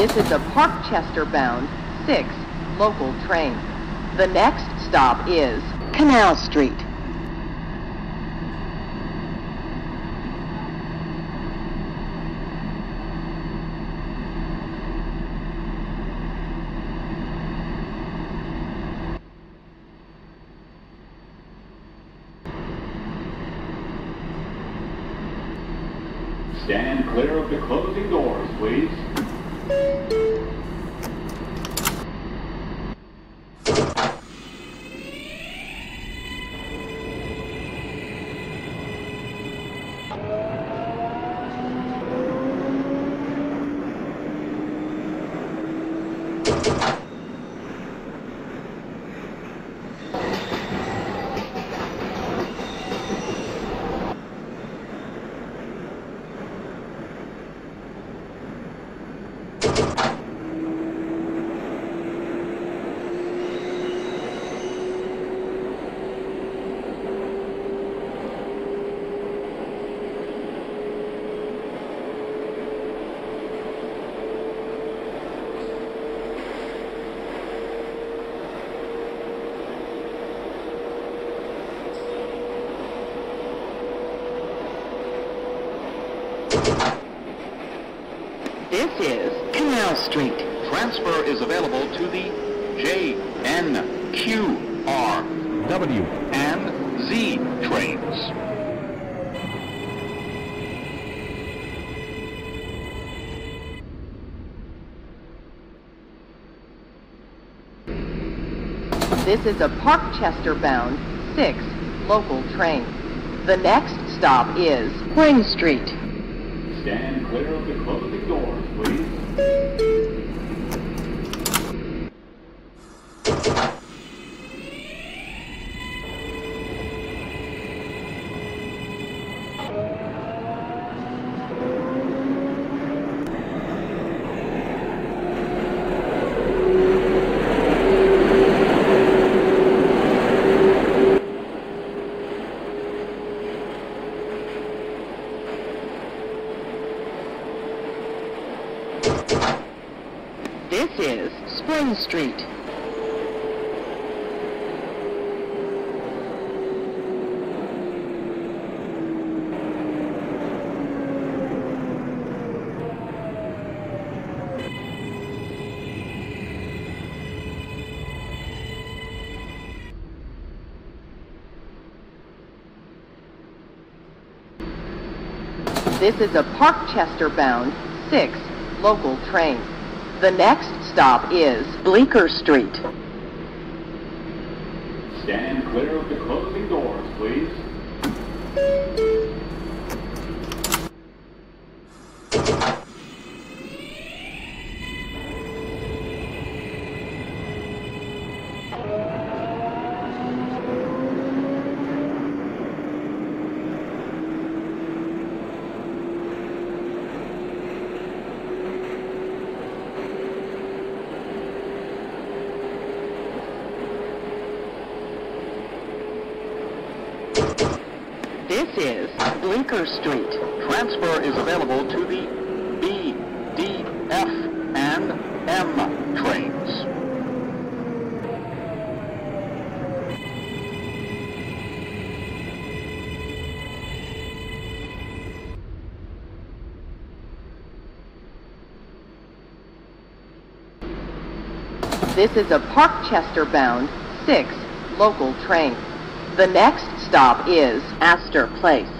This is a Parkchester bound 6 local train. The next stop is Canal Street. Stand clear of the closing doors, please. This is Canal Street. Transfer is available to the J, N, Q, R, W, and Z trains. This is a Parkchester bound 6 local train. The next stop is Spring Street. Stand clear of the closing doors, please. This is a Parkchester bound 6 local train. The next stop is Bleecker Street. Stand clear of the closing doors, please. This is Bleecker Street. Transfer is available to the B, D, F, and M trains. This is a Parkchester bound 6 local train. The next stop is Astor Place.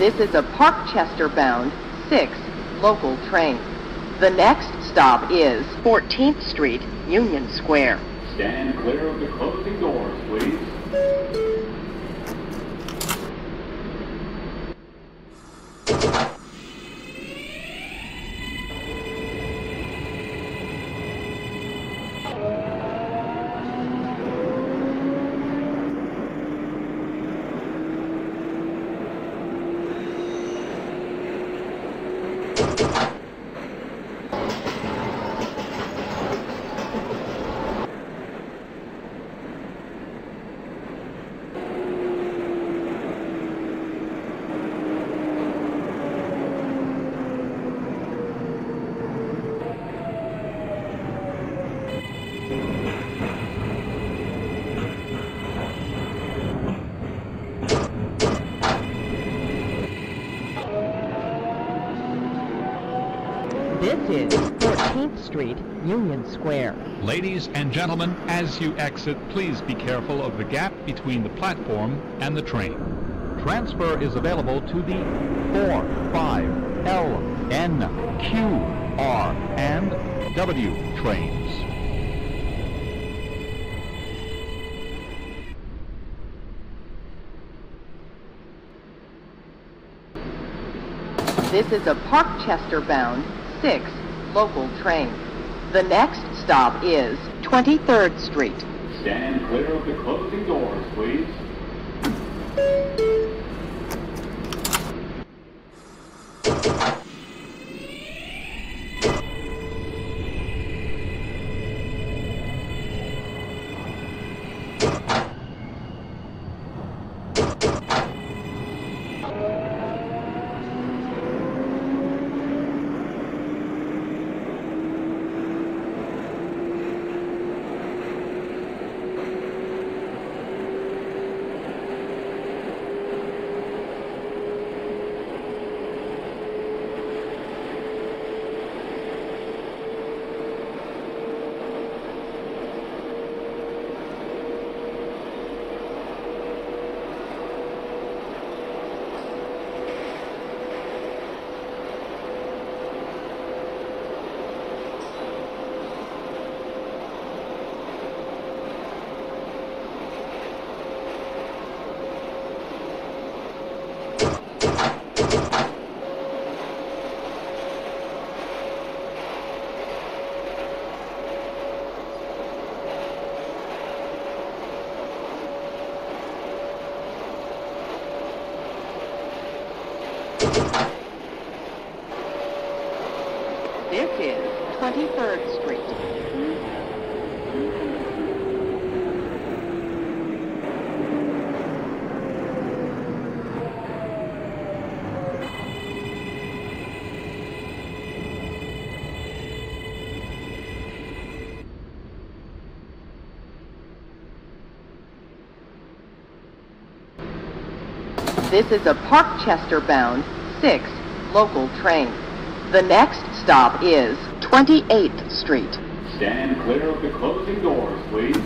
This is a Parkchester bound 6 local train. The next stop is 14th Street, Union Square. Stand clear of the closing doors, please. Square. Ladies and gentlemen, as you exit, please be careful of the gap between the platform and the train. Transfer is available to the 4, 5, L, N, Q, R, and W trains. This is a Parkchester bound 6 local train. The next stop is 23rd Street. Stand clear of the closing doors, please. This is 23rd Street. This is a Parkchester bound 6 local train. The next stop is 28th Street. Stand clear of the closing doors, please.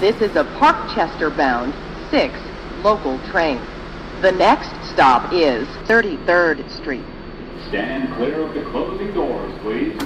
This is a Parkchester bound 6 local train. The next stop is 33rd Street. Stand clear of the closing doors, please.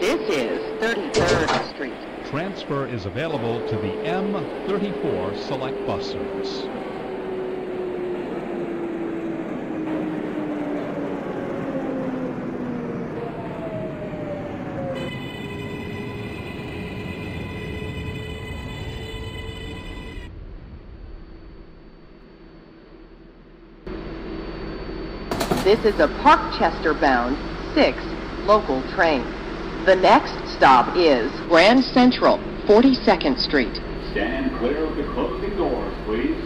This is 33rd Street. Transfer is available to the M34 Select Bus Service. This is a Parkchester bound 6 local train. The next stop is Grand Central, 42nd Street. Stand clear of the closing doors, please.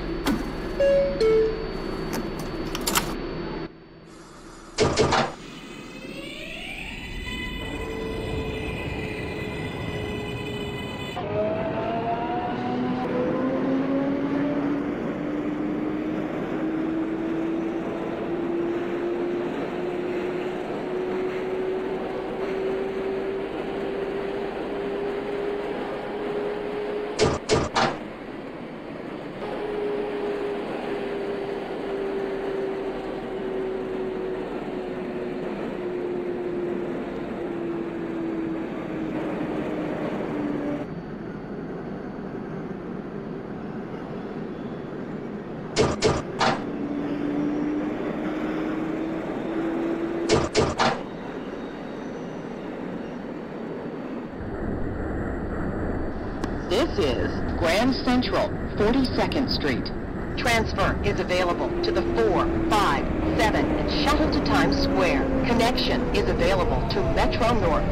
This is Grand Central, 42nd Street. Transfer is available to the 4, 5, 7, and shuttle to Times Square. Connection is available to Metro North.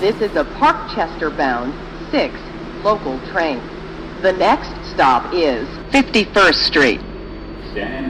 This is a Parkchester bound 6 local train. The next stop is 51st Street. Stand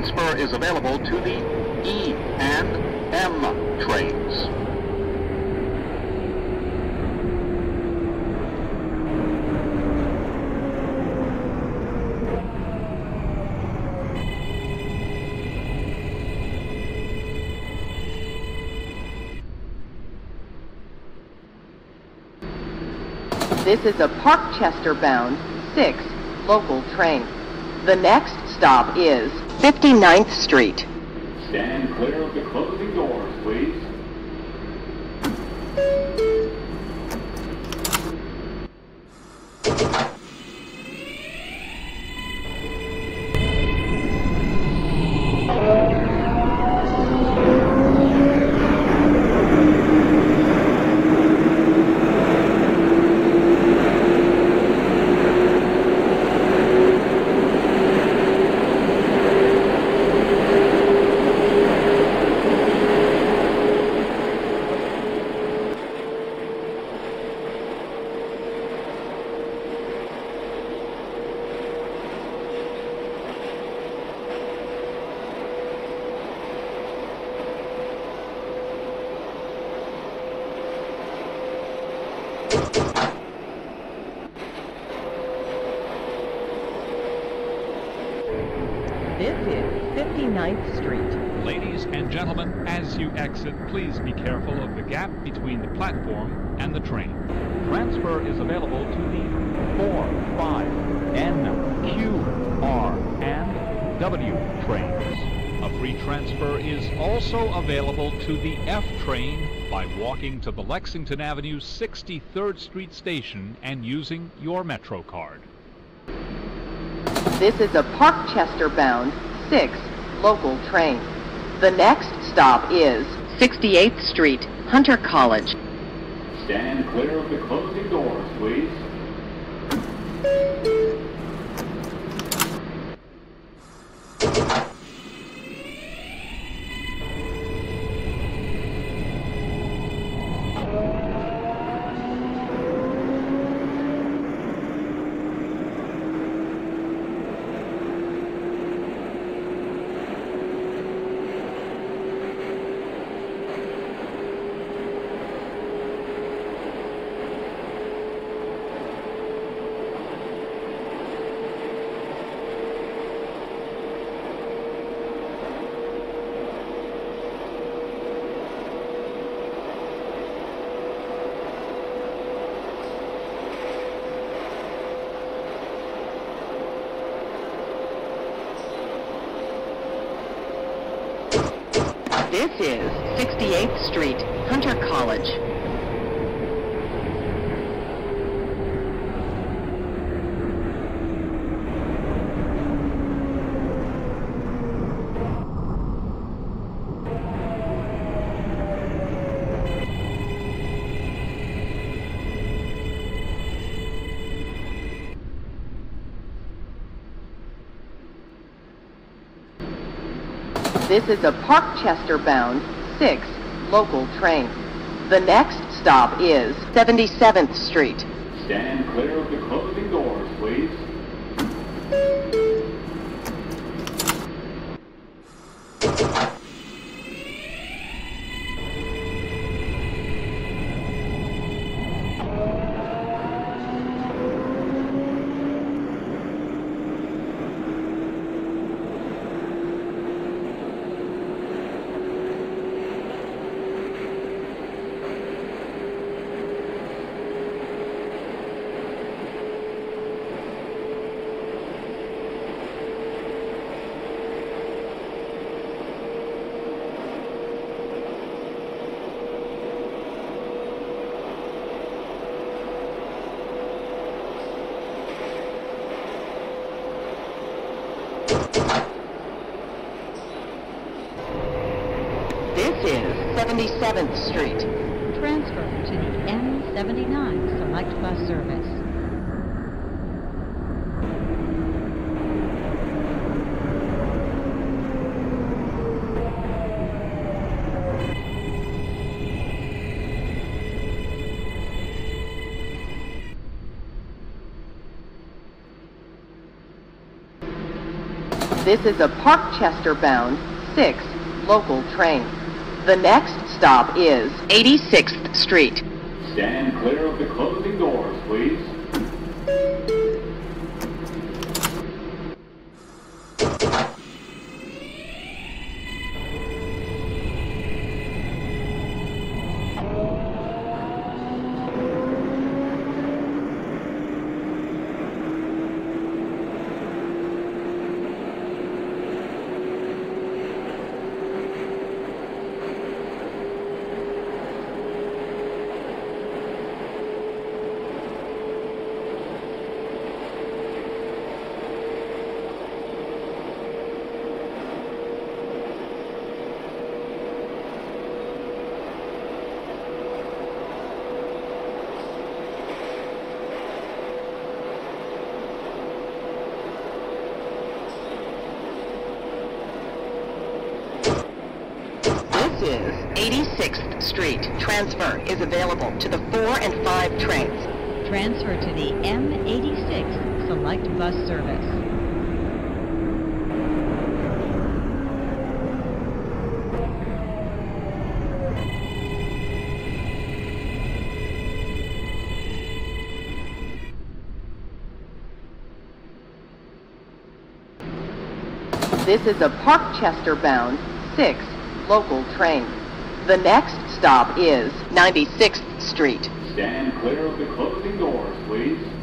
Transfer is available to the E and M trains. This is a Parkchester bound 6 local train. The next stop is 59th Street. Stand clear of the closing doors, please. This is 59th Street. Ladies and gentlemen, as you exit, please be careful of the gap between the platform and the train. Transfer is available to the 4, 5, N, Q, R, and W trains. A free transfer is also available to the F train by walking to the Lexington Avenue 63rd Street station and using your Metro card. This is a Parkchester bound 6 local train. The next stop is 68th Street, Hunter College. Stand clear of the closing doors, please. This is 68th Street, Hunter College. This is a Parkchester bound 6 local train. The next stop is 77th Street. Stand clear of the closing 77th Street. Transfer to the M79 Select Bus Service. This is a Parkchester bound 6 local train. The next stop is 86th Street. Stand clear of the closing doors, please. This is 86th Street. Transfer is available to the 4 and 5 trains. Transfer to the M86 Select Bus Service. This is a Parkchester bound 6 local train. The next stop is 96th Street. Stand clear of the closing doors, please.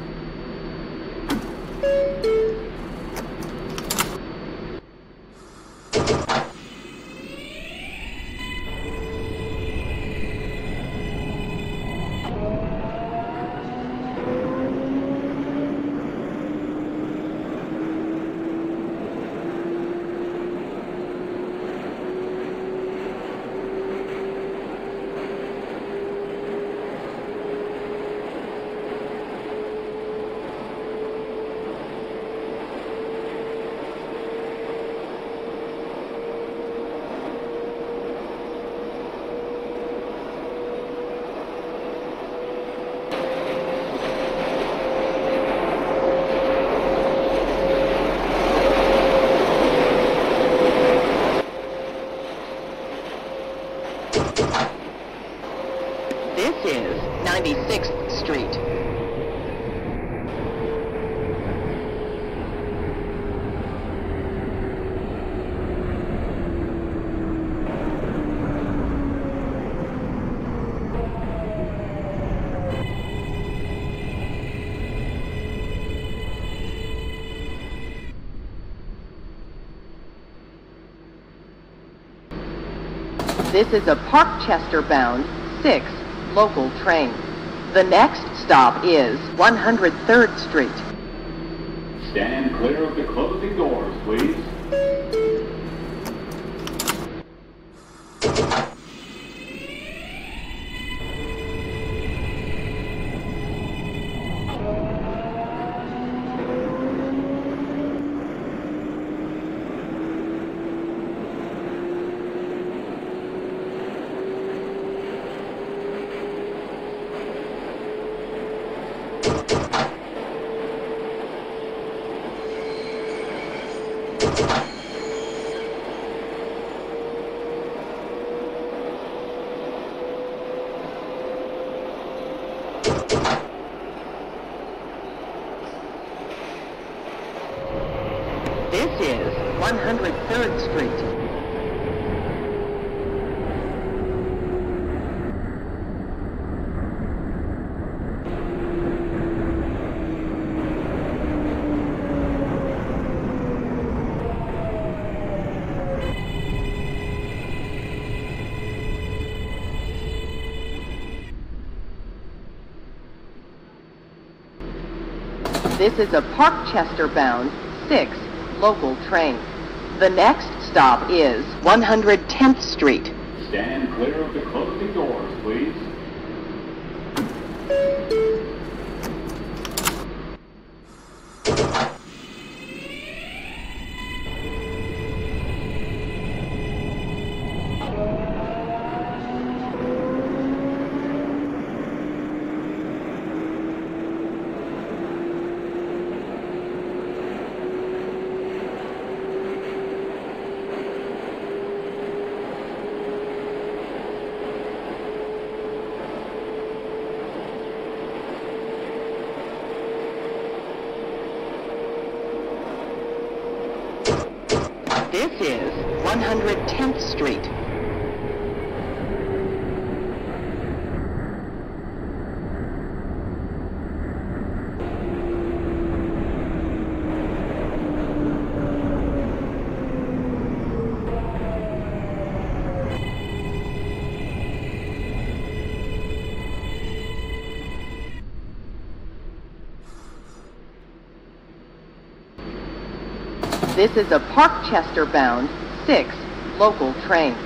This is a Parkchester bound 6 local train. The next stop is 103rd Street. Stand clear of the closing doors, please. This is 103rd This is a Parkchester bound 6 local train. The next stop is 110th Street. Stand clear of the closing doors, This is 110th Street. This is a Parkchester bound 6 local train.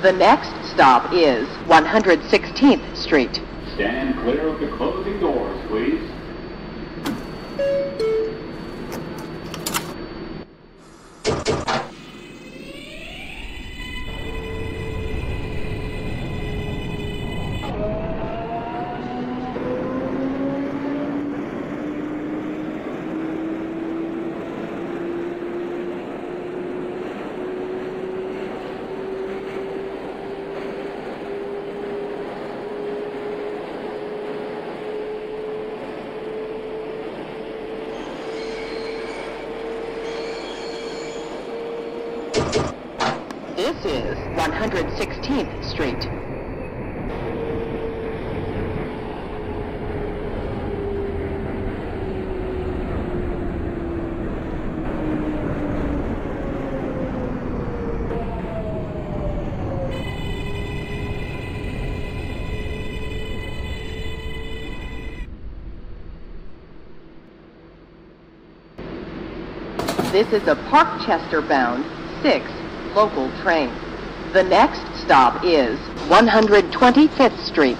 The next stop is 116th Street. Stand clear of the closing doors, please. 116th Street. This is a Parkchester bound 6 local train. The next stop is 125th Street.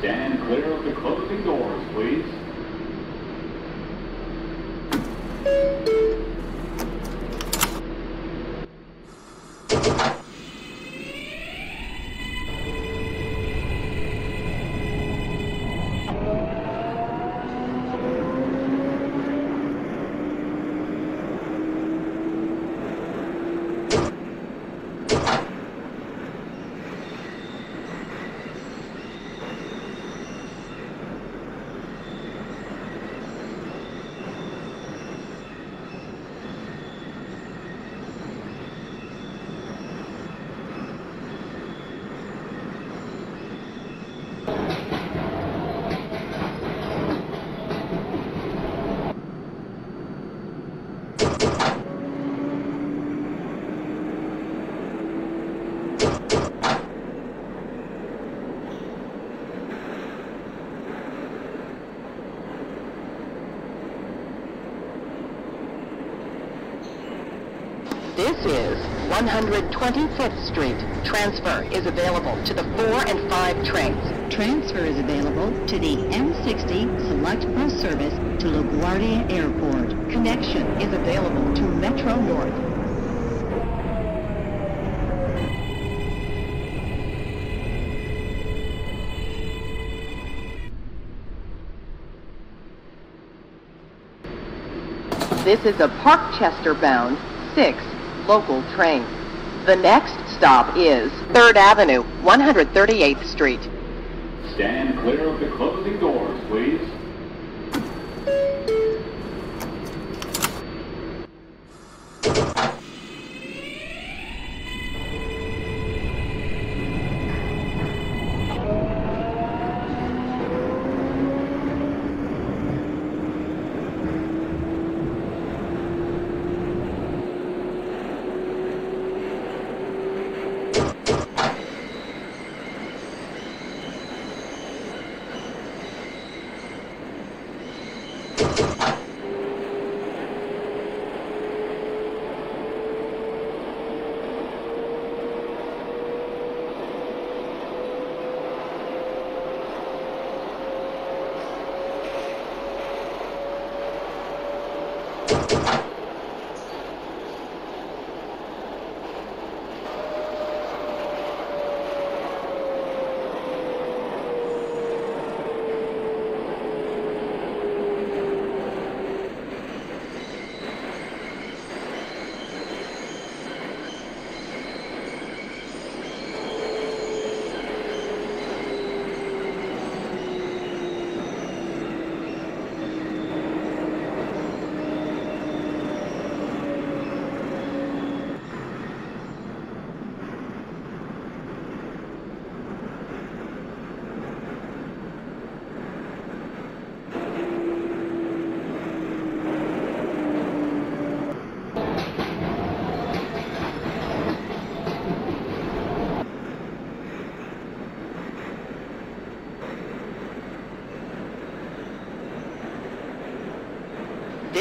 Stand clear of the closing doors, please. This is 125th Street. Transfer is available to the 4 and 5 trains. Transfer is available to the M60 Select Bus Service to LaGuardia Airport. Connection is available to Metro North. This is a Parkchester bound 6 local train. The next stop is 3rd Avenue, 138th Street. Stand clear of the closing doors, please.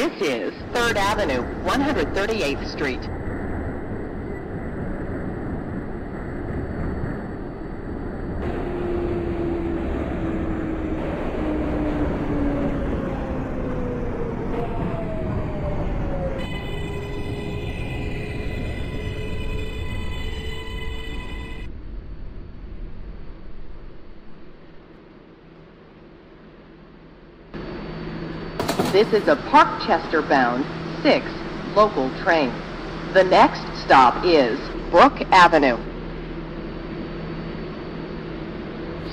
This is 3rd Avenue, 138th Street. This is a Parkchester bound 6 local train. The next stop is Brook Avenue.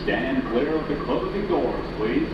Stand clear of the closing doors, please.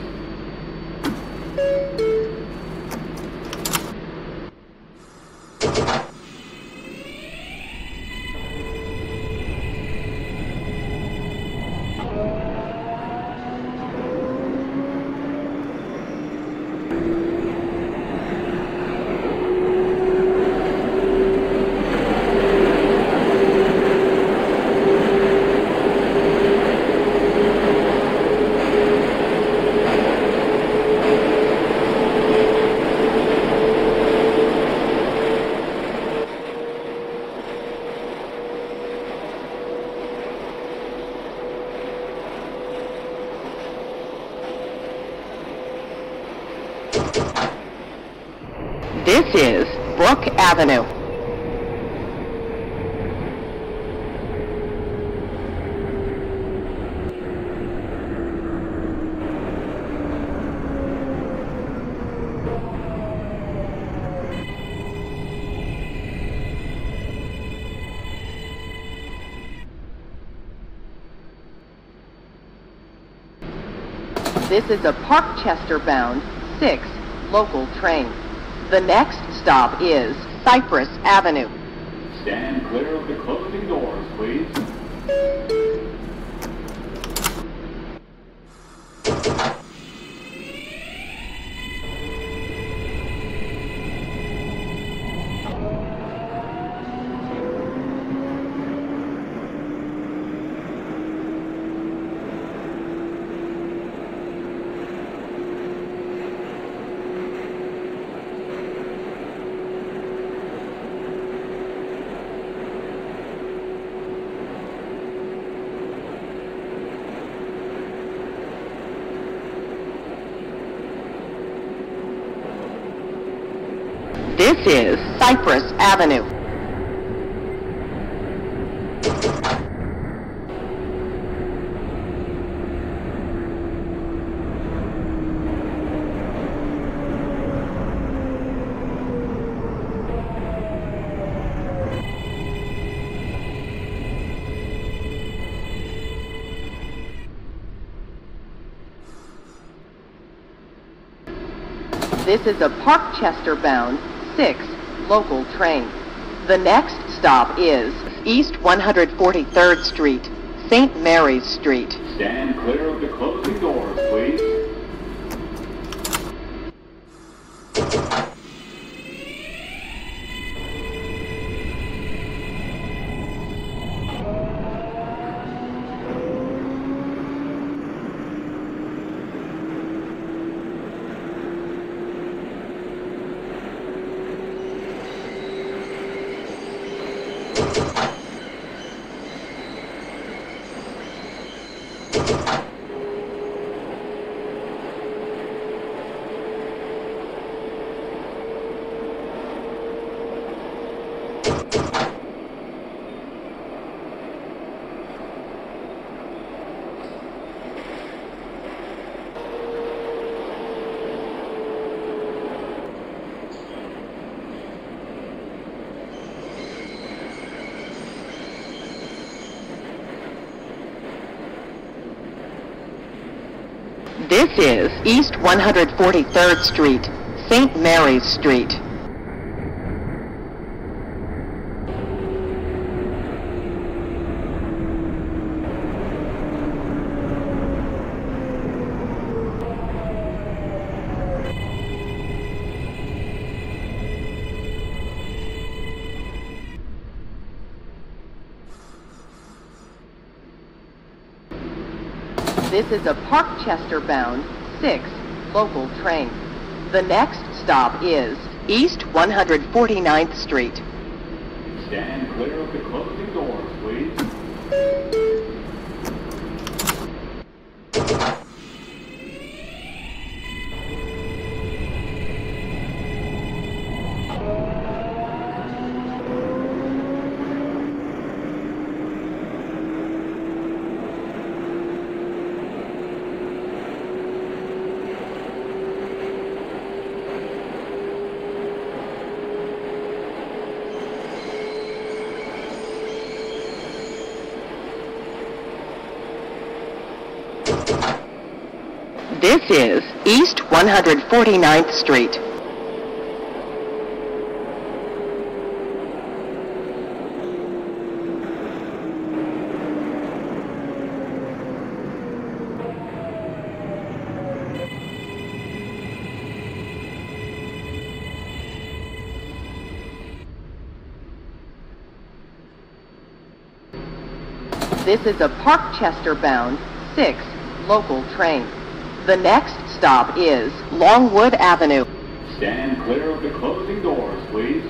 This is a Parkchester bound 6 local train. The next stop is Cypress Avenue. Stand clear of the closing doors, please. This is Cypress Avenue. This is a Parkchester bound 6 local train. The next stop is East 143rd Street, St. Mary's Street. Stand clear of the closing doors, please. This is East 143rd Street, St. Mary's Street. This is a Parkchester bound 6 local train. The next stop is East 149th Street. Stand clear of the closing doors, please. This is East 149th Street. This is a Parkchester bound 6 local train. The next stop is Longwood Avenue. Stand clear of the closing doors, please.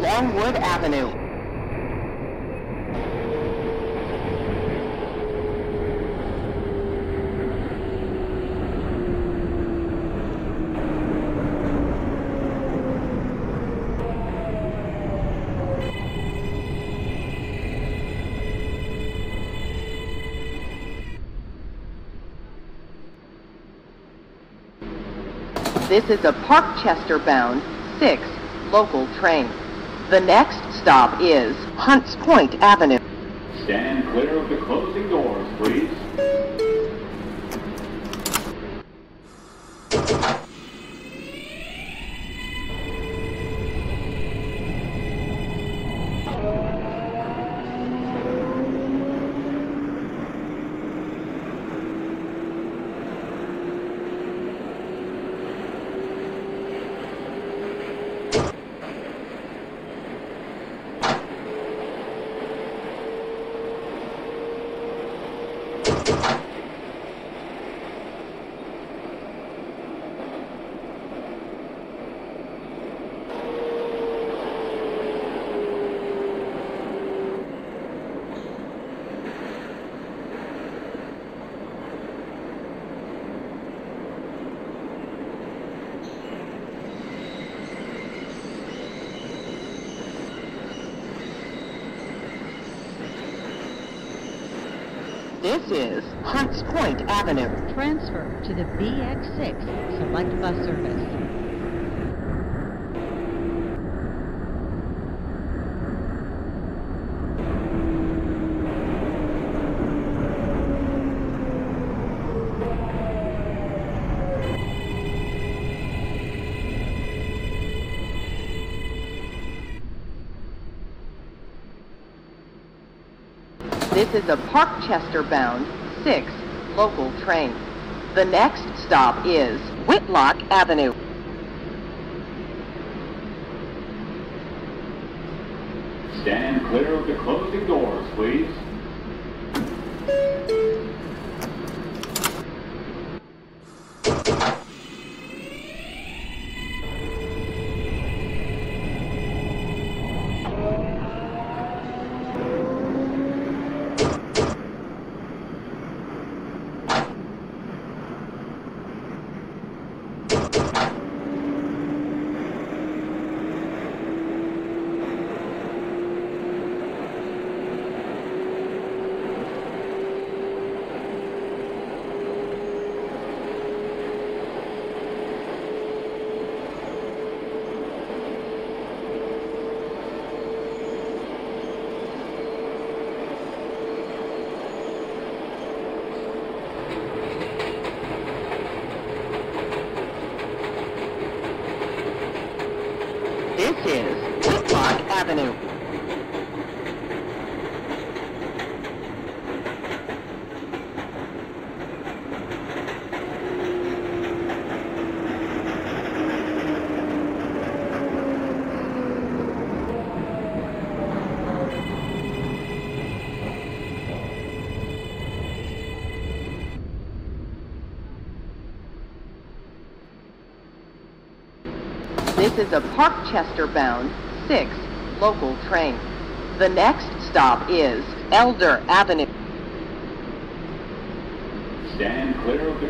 Longwood Avenue. This is a Parkchester bound 6 local train. The next stop is Hunts Point Avenue. Stand clear of the closing doors, please. This Point Avenue. Transfer to the BX6 Select Bus Service. This is a Parkchester bound 6 local train. The next stop is Whitlock Avenue. Stand clear of the closing doors, please. This is Whitlock Avenue. This is a Parkchester bound 6 local train. The next stop is Elder Avenue. Stand clear of the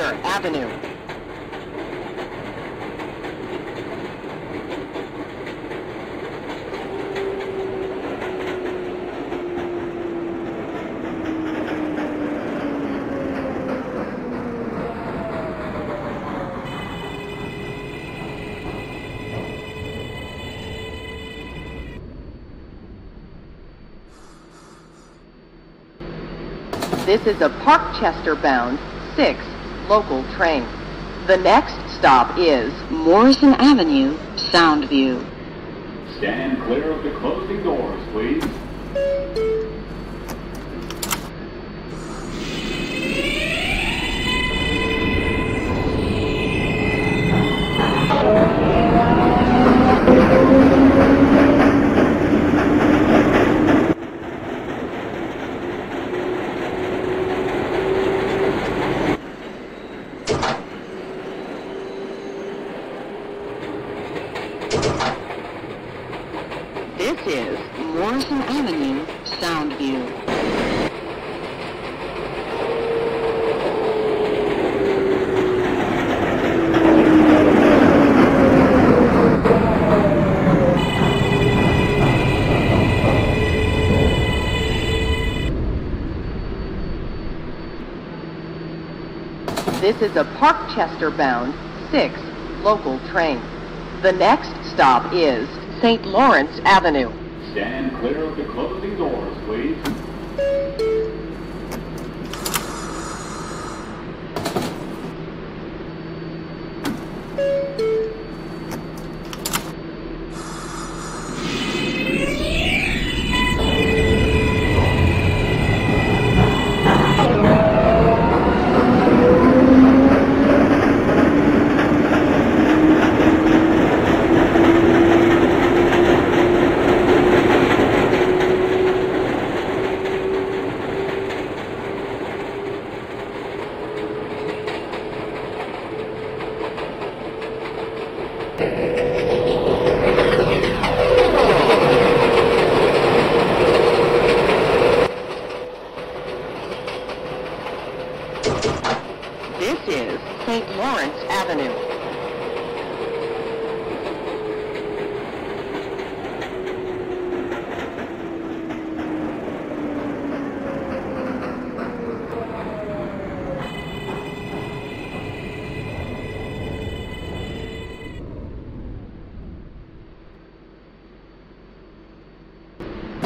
Avenue. This is a Parkchester bound 6 local train. The next stop is Morrison Avenue, Soundview. Stand clear of the closing doors, please. This is a Parkchester bound 6 local train. The next stop is St. Lawrence Avenue. Stand clear of the closing doors, please. This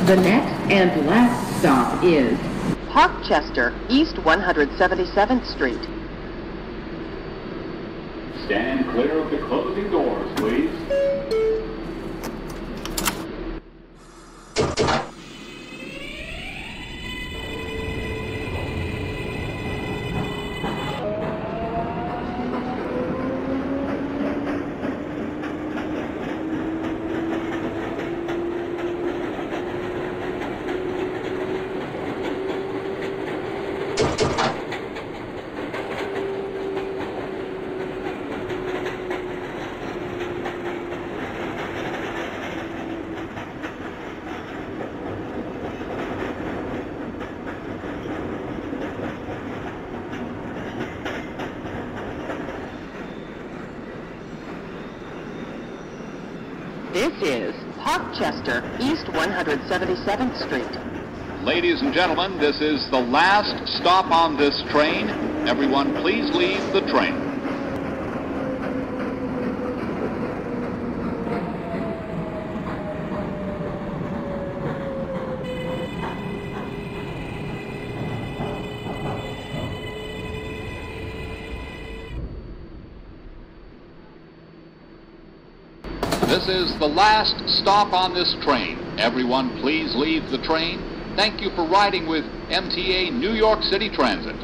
The next and last stop is Parkchester, East 177th Street. Stand clear of the closing 177th Street. Ladies and gentlemen, this is the last stop on this train. Everyone, please leave the train. This is the last stop on this train. Everyone, please leave the train. Thank you for riding with MTA New York City Transit.